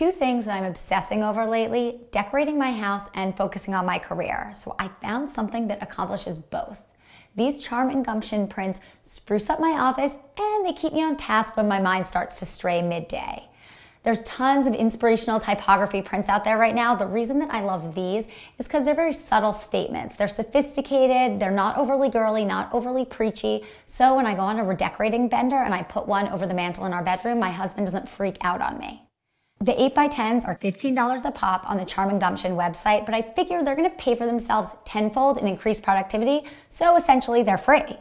two things that I'm obsessing over lately decorating my house and focusing on my career. So I found something that accomplishes both. These Charm and Gumption prints spruce up my office and they keep me on task when my mind starts to stray midday. There's tons of inspirational typography prints out there right now. The reason that I love these is because they're very subtle statements. They're sophisticated, they're not overly girly, not overly preachy. So when I go on a redecorating bender and I put one over the mantle in our bedroom, my husband doesn't freak out on me. The 8x10s are $15 a pop on the Charm and Gumption website, but I figure they're gonna pay for themselves tenfold in increased productivity, so essentially they're free.